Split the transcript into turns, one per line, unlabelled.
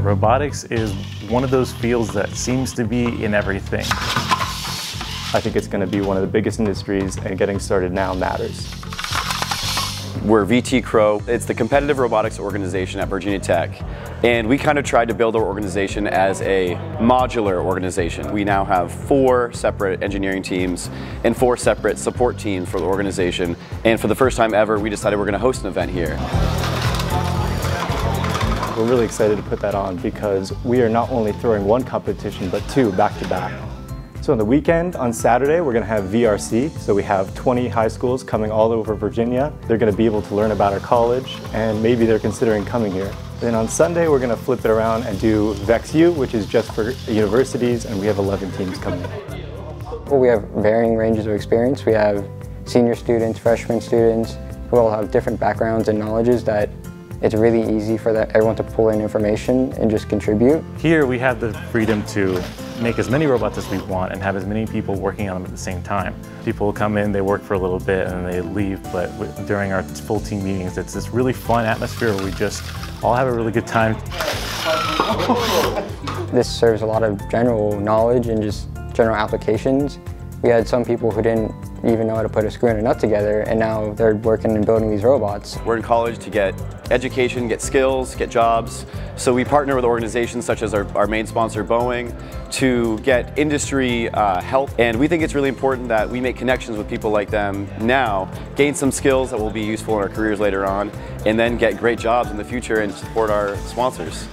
Robotics is one of those fields that seems to be in everything.
I think it's going to be one of the biggest industries and getting started now matters.
We're VT CRO. It's the competitive robotics organization at Virginia Tech. And we kind of tried to build our organization as a modular organization. We now have four separate engineering teams and four separate support teams for the organization. And for the first time ever, we decided we're going to host an event here.
We're really excited to put that on because we are not only throwing one competition, but two back to back. So on the weekend, on Saturday, we're going to have VRC. So we have 20 high schools coming all over Virginia. They're going to be able to learn about our college, and maybe they're considering coming here. Then on Sunday, we're going to flip it around and do VexU, which is just for universities, and we have 11 teams coming.
We have varying ranges of experience. We have senior students, freshman students, who all have different backgrounds and knowledges that it's really easy for that, everyone to pull in information and just contribute.
Here we have the freedom to make as many robots as we want and have as many people working on them at the same time. People come in, they work for a little bit and then they leave, but during our full team meetings, it's this really fun atmosphere where we just all have a really good time.
This serves a lot of general knowledge and just general applications. We had some people who didn't even know how to put a screw and a nut together, and now they're working and building these robots.
We're in college to get education, get skills, get jobs. So we partner with organizations such as our, our main sponsor, Boeing, to get industry uh, help. And we think it's really important that we make connections with people like them now, gain some skills that will be useful in our careers later on, and then get great jobs in the future and support our sponsors.